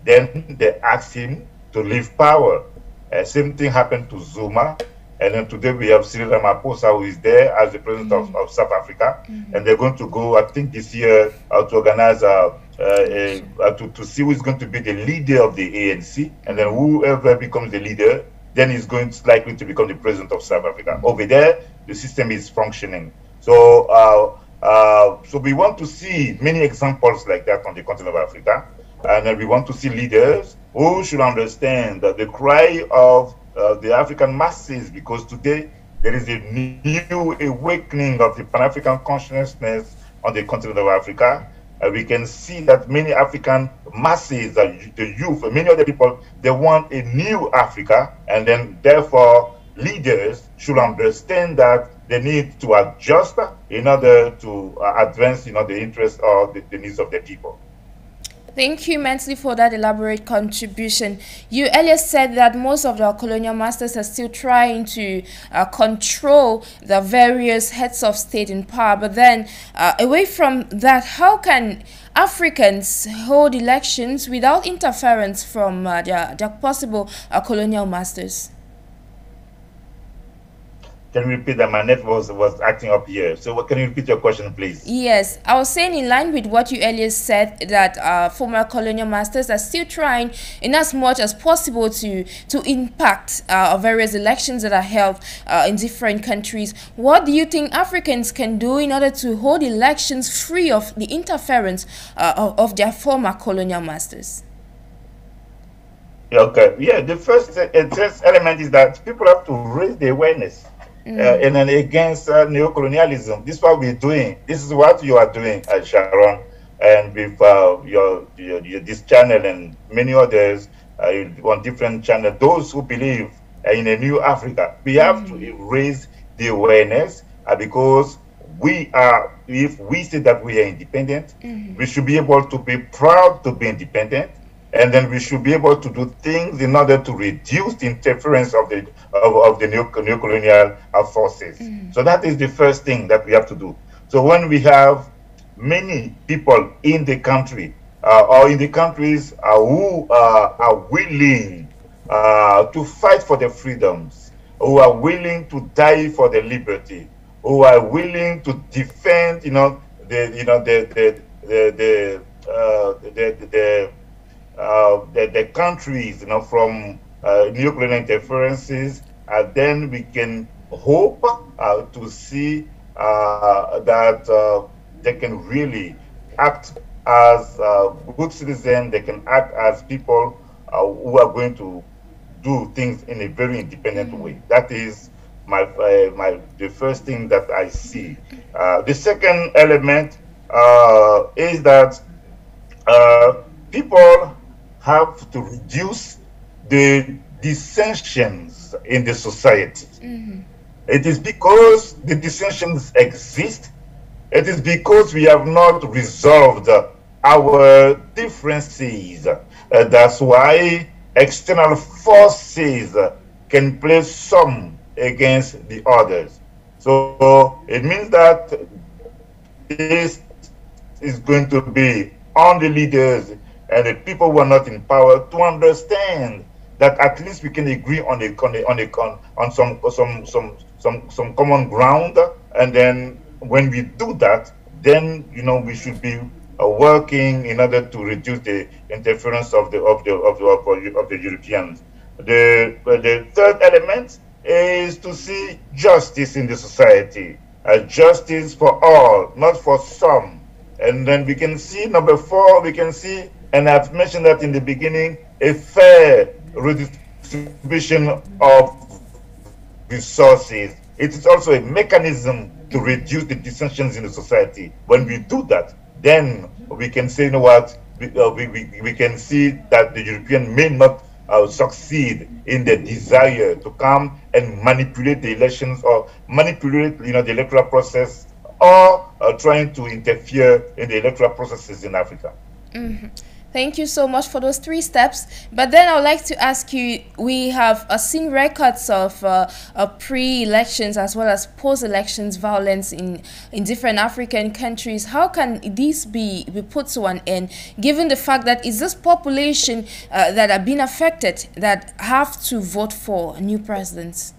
Then they asked him to leave power. Uh, same thing happened to Zuma. And then today we have Cyril Ramaphosa, who is there as the president mm -hmm. of, of, South Africa. Mm -hmm. And they're going to go, I think, this year uh, to organize a, uh, to, to see who's going to be the leader of the ANC. And then whoever becomes the leader, then is going to likely to become the president of South Africa. Over there, the system is functioning. So, uh, uh, so we want to see many examples like that on the continent of Africa. And we want to see leaders who should understand the cry of uh, the African masses, because today there is a new awakening of the Pan-African consciousness on the continent of Africa. Uh, we can see that many African masses, uh, the youth, many other people, they want a new Africa, and then therefore leaders should understand that they need to adjust in order to uh, advance, you know, the interests or the, the needs of the people. Thank you immensely for that elaborate contribution. You earlier said that most of our colonial masters are still trying to uh, control the various heads of state in power. But then, uh, away from that, how can Africans hold elections without interference from uh, their, their possible uh, colonial masters? Can you repeat that? My net was, was acting up here. So what, can you repeat your question, please? Yes. I was saying in line with what you earlier said that uh, former colonial masters are still trying in as much as possible to, to impact uh, various elections that are held uh, in different countries. What do you think Africans can do in order to hold elections free of the interference uh, of, of their former colonial masters? Okay. Yeah, the first, uh, first element is that people have to raise the awareness mm. uh, and then against uh, neocolonialism. This is what we're doing. This is what you are doing, uh, Sharon, and with uh, your, your, your, this channel and many others uh, on different channels. Those who believe in a new Africa, we have mm. to raise the awareness uh, because we are. If we say that we are independent, mm. we should be able to be proud to be independent and then we should be able to do things in order to reduce the interference of the of, of the neo, colonial forces. Mm. So that is the first thing that we have to do. So when we have many people in the country uh, or in the countries uh, who uh, are willing uh, to fight for their freedoms, who are willing to die for their liberty, who are willing to defend, you know, the you know the the the the, uh, the, the uh, the, the countries, you know, from uh, nuclear interferences, and then we can hope uh, to see uh, that uh, they can really act as uh, good citizens, they can act as people who are going to do things in a very independent way. That is my, my the first thing that I see. the second element is that people have to reduce the dissensions in the society. Mm -hmm. It is because the dissensions exist. It is because we have not resolved our differences. Uh, that's why external forces can play some against the others. So it means that this is going to be on the leaders and the people who are not in power to understand that at least we can agree on a on a, on, a, on, some some some some some common ground and then when we do that then you know we should be uh, working in order to reduce the interference of the of the of the, of, the, of the Europeans. The uh, the third element is to see justice in the society uh, justice for all not for some. And then we can see number four we can see and I've mentioned that in the beginning, a fair redistribution of resources. It is also a mechanism to reduce the dissensions in the society. When we do that, then we can say, you know what, we, uh, we, we, we, can see that the European may not uh, succeed in their desire to come and manipulate the elections or manipulate, you know, the electoral process or uh, trying to interfere in the electoral processes in Africa. Mm -hmm. Thank you so much for those three steps. But then I would like to ask you, we have uh, seen records of uh, uh, pre-elections as well as post-elections violence in, in different African countries. How can this be, be put to an end, given the fact that it's this population uh, that have been affected that have to vote for new presidents?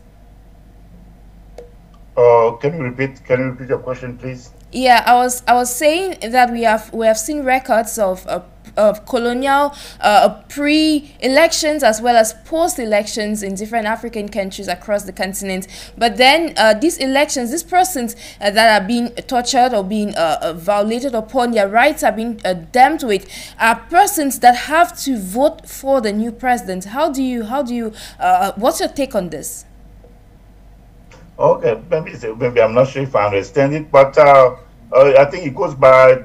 Uh, can you repeat? Can you repeat your question, please? Yeah, I was I was saying that we have we have seen records of uh, of colonial uh, pre-elections as well as post-elections in different African countries across the continent. But then uh, these elections, these persons uh, that are being tortured or being uh, uh, violated upon their rights are being uh, dealt with are persons that have to vote for the new president. How do you, how do you, what's your take on this? Okay, maybe, maybe I'm not sure if I understand it, but I think it goes by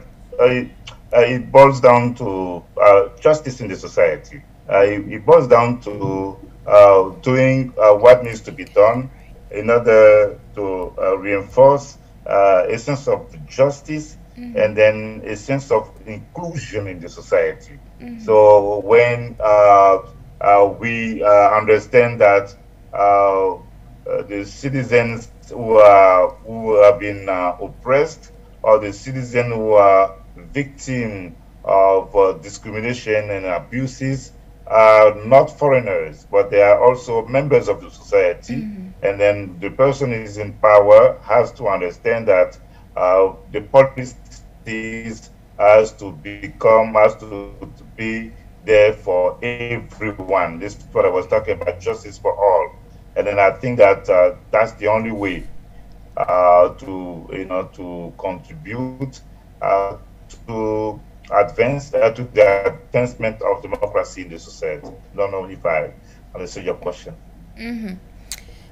uh, it boils down to uh, justice in the society. Uh, it, it, boils down to uh, doing uh, what needs to be done in order to uh, reinforce a sense of justice mm -hmm. and then a sense of inclusion in the society. Mm -hmm. So when we understand that the citizens who, are, who have been oppressed or the citizens who are victim of uh, discrimination and abuses are not foreigners, but they are also members of the society. Mm. And then the person is in power has to understand that uh, the policies has to become, has to, to be there for everyone. This is what I was talking about, justice for all. And then I think that uh, that's the only way uh, to, you know, to contribute uh, to advance uh, to the advancement of democracy in the society. Don't know if I understood your question. Mm -hmm.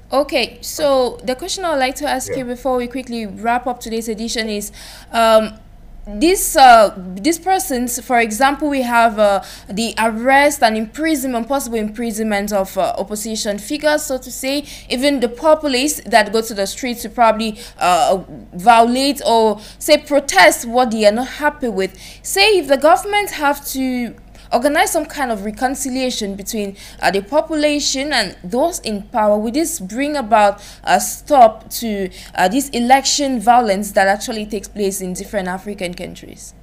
Okay, so the question I would like to ask yeah. you before we quickly wrap up today's edition is um, these uh, these persons, for example, we have uh, the arrest and imprisonment, possible imprisonment of uh, opposition figures, so to say, even the populace that go to the streets to probably uh, violate or say protest what they are not happy with. Say if the government have to organize some kind of reconciliation between uh, the population and those in power? Will this bring about a stop to uh, this election violence that actually takes place in different African countries?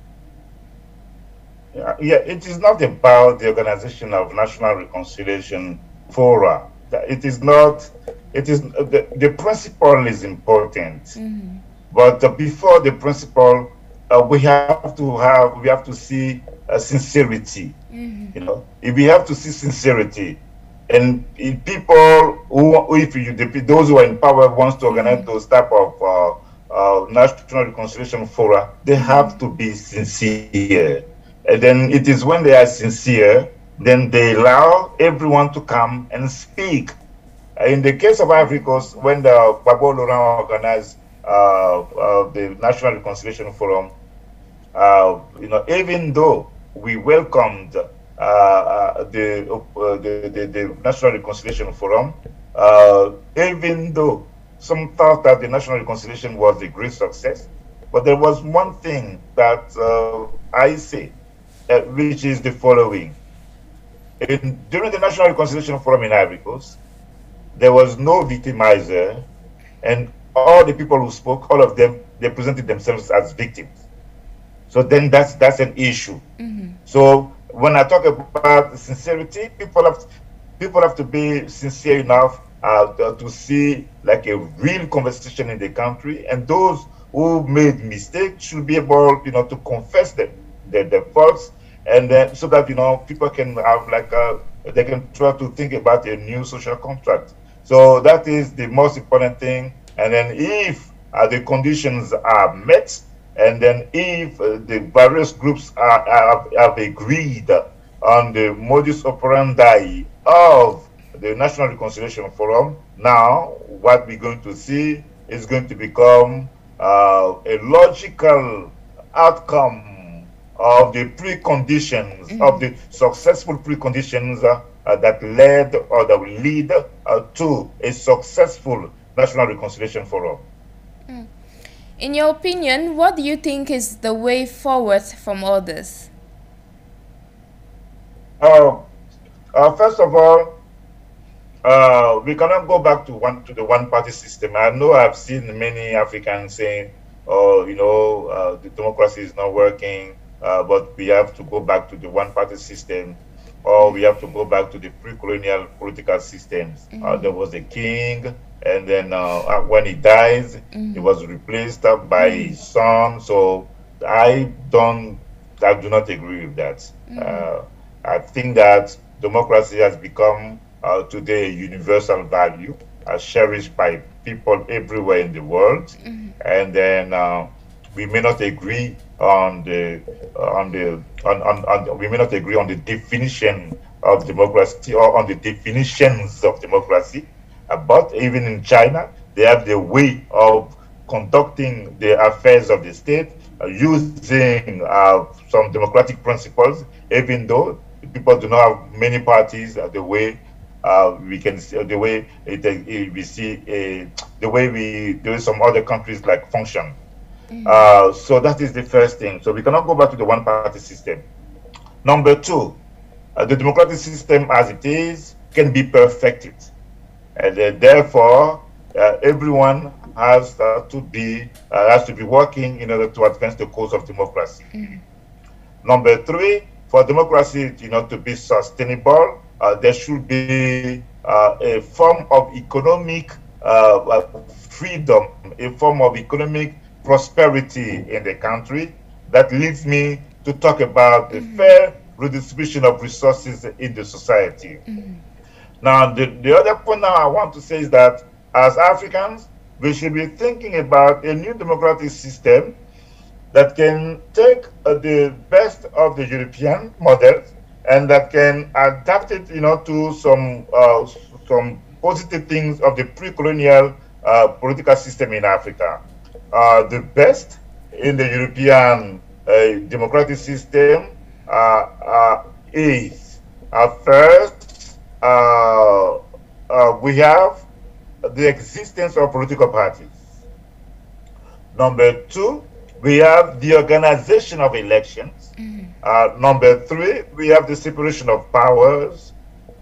Yeah, yeah, it is not about the organization of national reconciliation fora. It is not. It is the, the principle is important, mm -hmm. but uh, before the principle, uh, we have to have we have to see uh, sincerity. Mm-hmm. You know, if we have to see sincerity, and if people who, if you, those who are in power wants to organize mm-hmm. those type of uh, uh, national reconciliation fora, they have to be sincere. And then it is when they are sincere, then they allow everyone to come and speak. In the case of Africa, when the Gbagbo Laurent organized uh, uh, the National Reconciliation Forum, uh, you know, even though we welcomed uh, uh, the, uh, the, the, the, National Reconciliation Forum, even though some thought that the National Reconciliation was a great success. But there was one thing that I say, which is the following. In, during the National Reconciliation Forum in Ivory Coast, there was no victimizer, and all the people who spoke, all of them, they presented themselves as victims. So then that's that's an issue. Mm -hmm. So when I talk about sincerity, people have people have to be sincere enough uh, to see like a real conversation in the country, and those who made mistakes should be able, you know, to confess them, their, their faults, and then so that you know people can have like a, they can try to think about a new social contract. So that is the most important thing. And then if uh, the conditions are met, and then if uh, the various groups are, are, have agreed on the modus operandi of the National Reconciliation Forum, now what we're going to see is going to become uh, a logical outcome of the preconditions, mm -hmm. of the successful preconditions uh, uh, that led or that will lead uh, to a successful National Reconciliation Forum. Mm. In your opinion, what do you think is the way forward from all this? Uh, uh, first of all, uh, we cannot go back to one to the one-party system. I know I've seen many Africans saying, "Oh, you know, uh, the democracy is not working, uh, but we have to go back to the one-party system, or we have to go back to the pre-colonial political systems." Mm -hmm. there was a king, and then uh, when he dies, mm -hmm. he was replaced by mm -hmm. his son. So I don't, I do not agree with that. Mm-hmm. I think that democracy has become uh, today a universal value, uh, cherished by people everywhere in the world. Mm-hmm. And then uh, we may not agree on the uh, on the on, on, on, we may not agree on the definition of democracy or on the definitions of democracy. Uh, but even in China, they have the way of conducting the affairs of the state uh, using some democratic principles, even though people do not have many parties the way uh, we can see the way it, it, we see uh, the way we do some other countries like function. Mm. Uh, so that is the first thing. So we cannot go back to the one party system. Number two, uh, the democratic system as it is can be perfected. And uh, therefore, uh, everyone has to be has to be working in order to advance the cause of democracy. Mm. Number three, for democracy you know, to be sustainable, uh, there should be uh, a form of economic uh, uh, freedom, a form of economic prosperity in the country. That leads me to talk about the mm-hmm. fair redistribution of resources in the society. Mm-hmm. Now, the, the other point now I want to say is that as Africans, we should be thinking about a new democratic system that can take uh, the best of the European model and that can adapt it, you know, to some uh, some positive things of the pre-colonial uh, political system in Africa. Uh, the best in the European uh, democratic system uh, is first we have the existence of political parties. Number two, we have the organization of elections. Mm-hmm. Uh, number three, we have the separation of powers.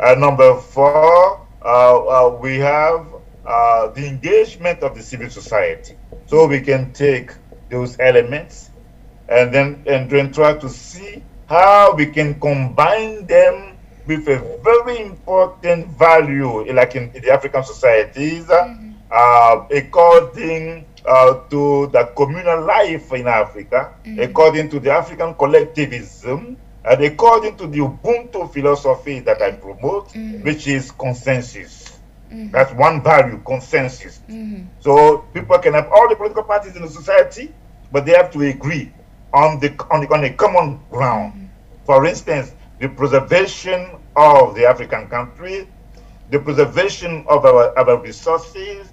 Uh, number four, uh, uh we have uh, the engagement of the civil society. So we can take those elements and then and then try to see how we can combine them with a very important value, like in, in the African societies, mm-hmm. Uh, according uh, to the communal life in Africa, mm -hmm. according to the African collectivism, and according to the Ubuntu philosophy that I promote, mm -hmm. which is consensus. Mm -hmm. That's one value, consensus. Mm-hmm. So people can have all the political parties in the society, but they have to agree on the on, the, on a common ground. Mm-hmm. For instance, the preservation of the African country, the preservation of our, our resources,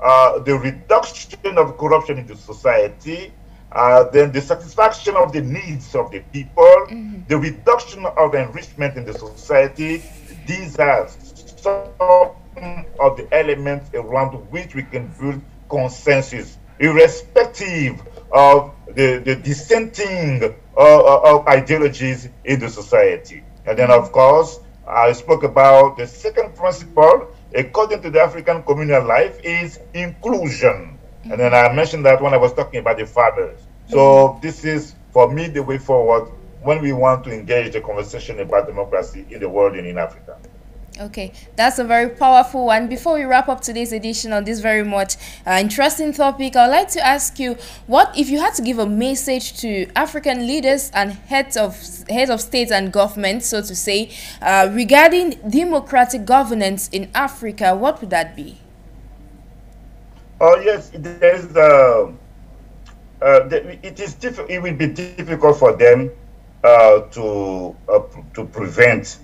uh, the reduction of corruption in the society, uh, then the satisfaction of the needs of the people, mm -hmm. the reduction of enrichment in the society. These are some of the elements around which we can build consensus, irrespective of the, the dissenting uh, of ideologies in the society. And then, of course, I spoke about the second principle, according to the African communal life, is inclusion. And then I mentioned that when I was talking about the fathers. So this is, for me, the way forward when we want to engage the conversation about democracy in the world and in Africa. Okay, that's a very powerful one. Before we wrap up today's edition on this very much uh, interesting topic, I'd like to ask you, what if you had to give a message to African leaders and heads of heads of states and government, so to say, uh, regarding democratic governance in Africa? What would that be? Oh yes, there's uh, uh, it is difficult. It will be difficult for them uh, to uh, to prevent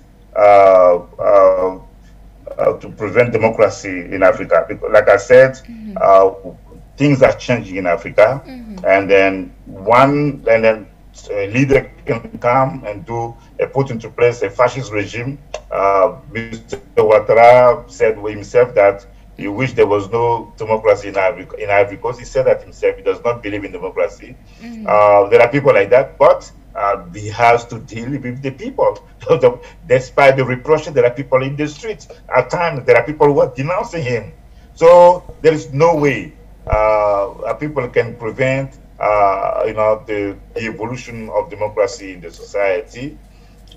to prevent democracy in Africa. Because, like I said, mm -hmm. things are changing in Africa, mm -hmm. and then one and then a leader can come and do uh, put into place a fascist regime. Uh, Mr. Ouattara said himself that He wished there was no democracy in Ivory, in Ivory Coast. He said that himself. He does not believe in democracy. Mm-hmm. Uh, there are people like that, but uh, he has to deal with the people. [laughs] Despite the repression, there are people in the streets. At times, there are people who are denouncing him. So there is no way uh, people can prevent, uh, you know, the, the evolution of democracy in the society.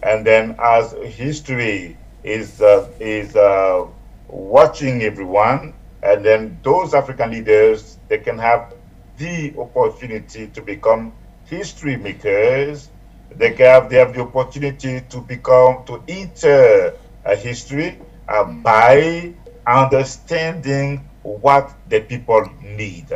And then, as history is uh, is uh, watching everyone, and then those African leaders, they can have the opportunity to become history makers. They have, they have the opportunity to become, to enter a history uh, by understanding what the people need.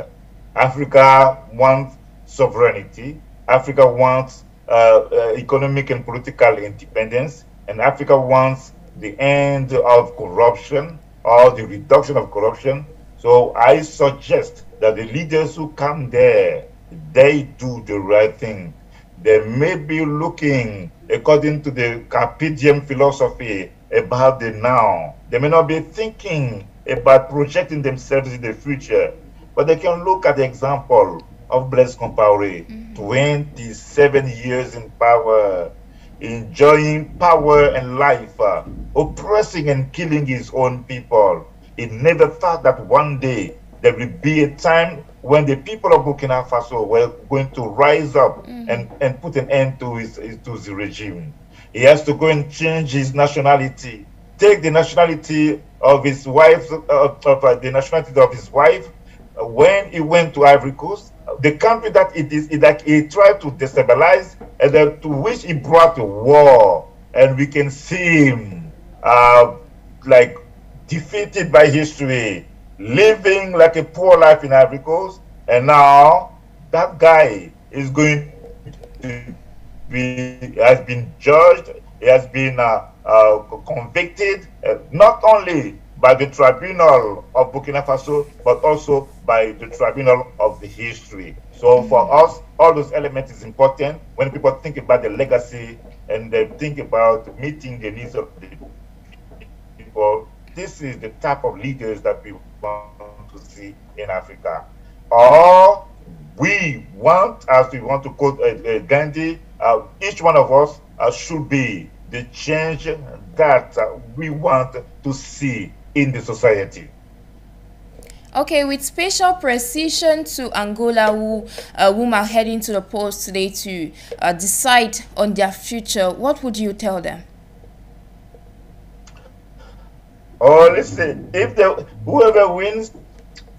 Africa wants sovereignty. Africa wants uh, uh, economic and political independence. And Africa wants the end of corruption or the reduction of corruption. So I suggest that the leaders who come there, they do the right thing. They may be looking according to the Carpe Diem philosophy about the now. They may not be thinking about projecting themselves in the future, but they can look at the example of Blaise Compaoré, mm -hmm. 27 years in power, enjoying power and life, uh, oppressing and killing his own people. He never thought that one day there will be a time when the people of Burkina Faso were going to rise up mm. and, and put an end to his, to his regime. He has to go and change his nationality, take the nationality of his wife, uh, of uh, the nationality of his wife. When he went to Ivory Coast, the country that it is that he tried to destabilize and to which he brought a war and we can see him uh, like defeated by history living like a poor life in Ivory Coast and now that guy is going to be has been judged he has been uh, uh, convicted uh, not only by the tribunal of Burkina Faso, but also by the tribunal of the history. So for us, all those elements is important when people think about the legacy and they think about meeting the needs of the. This is the type of leaders that we want to see in Africa. Or we want, as we want to quote uh, uh, Gandhi, uh, each one of us uh, should be the change that uh, we want to see in the society. Okay, with special precision to Angola, who, uh, whom are heading to the polls today to uh, decide on their future, what would you tell them? Oh, listen, if the, whoever wins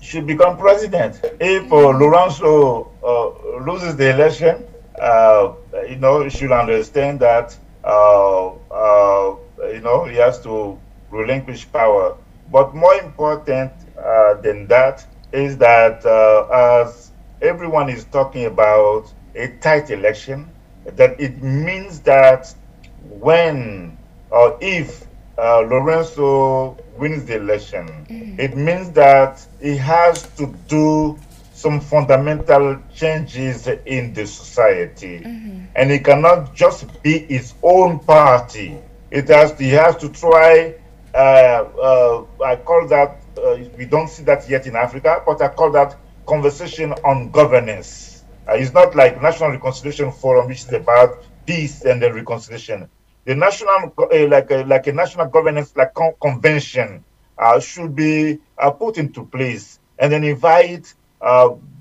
should become president. If uh, Lourenço uh, loses the election, uh, you know, should understand that, uh, uh, you know, he has to relinquish power but more important uh, than that is that as everyone is talking about a tight election, that it means that when or if uh, Lourenço wins the election, mm. it means that he has to do some fundamental changes in the society. Mm -hmm. And it cannot just be his own party. It has he has to try uh, uh, I call that, uh, we don't see that yet in Africa, but I call that conversation on governance. it's not like National Reconciliation Forum, which is about peace and then reconciliation. The national, like, a, like a national governance, like con convention, should be put into place and then invite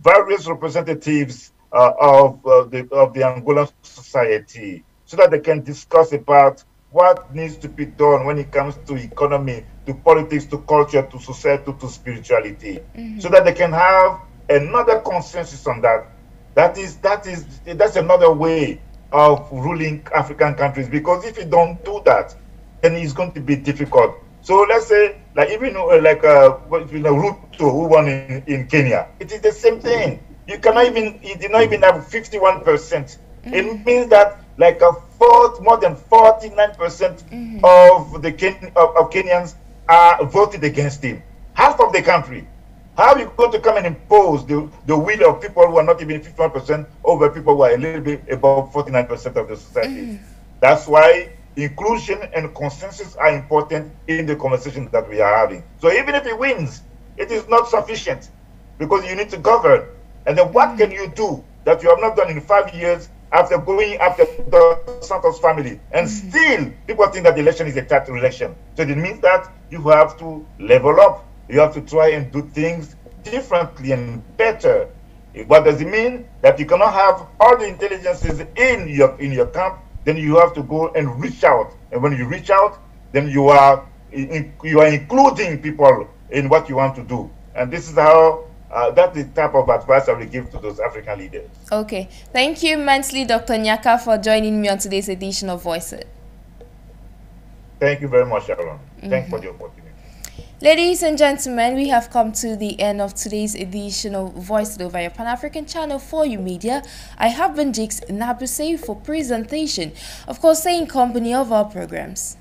various representatives uh, of uh, the of the Angolan society so that they can discuss about what needs to be done when it comes to economy, to politics, to culture, to society, to spirituality, mm-hmm. so that they can have another consensus on that. That is that is that's another way of ruling African countries because if you don't do that, then it's going to be difficult. So let's say, like even uh, like uh, you know, Ruto who won in, in Kenya, it is the same thing. You cannot even, you did not even have 51 percent. Mm-hmm. It means that like a fourth, more than 49 percent mm-hmm. of the Ken, of, of, Kenyans are voted against him. Half of the country. How are you going to come and impose the, the will of people who are not even 51 percent over people who are a little bit above 49 percent of the society? Mm-hmm. That's why inclusion and consensus are important in the conversation that we are having. So even if he wins, it is not sufficient because you need to govern. And then what can you do that you have not done in five years after going after the Santos family? And mm-hmm. still, people think that the election is a tax election. So it means that you have to level up. You have to try and do things differently and better. What does it mean? That you cannot have all the intelligences in your in your camp. Then you have to go and reach out. And when you reach out, then you are in, you are including people in what you want to do. And this is how uh, that's the type of advice I will give to those African leaders. Okay. Thank you immensely, Dr. Gnaka, for joining me on today's edition of Voice It. Thank you very much, Sharon. Mm -hmm. Thanks for the opportunity. Ladies and gentlemen, we have come to the end of today's edition of Voice It via Pan African Channel Afrique Media. I have been Jix Nabuse for presentation, of course, saying company of our programs.